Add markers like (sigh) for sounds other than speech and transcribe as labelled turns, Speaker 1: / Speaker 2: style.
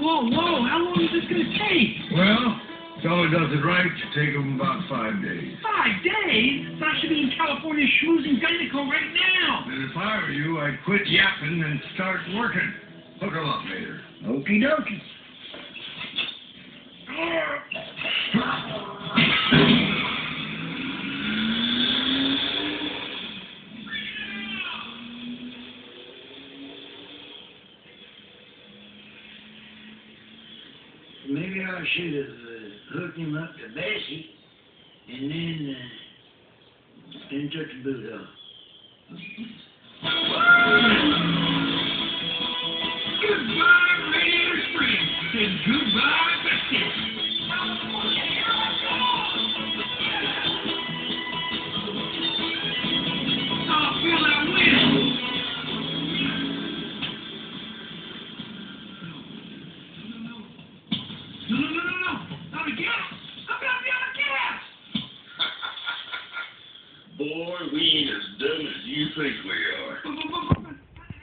Speaker 1: whoa, whoa. How long is this going to take?
Speaker 2: Well, fellow does it right, take him about five days.
Speaker 1: Five days? So I should be in California schmoozing Dinoco right now.
Speaker 2: And if I were you, I'd quit yapping and start working. Hook 'em up, Mater.
Speaker 1: Okie dokie.
Speaker 3: Maybe I should have uh, hooked him up to Bessie and then, uh, then took the boot off.
Speaker 2: Boy, we ain't as dumb as you think we are. (laughs)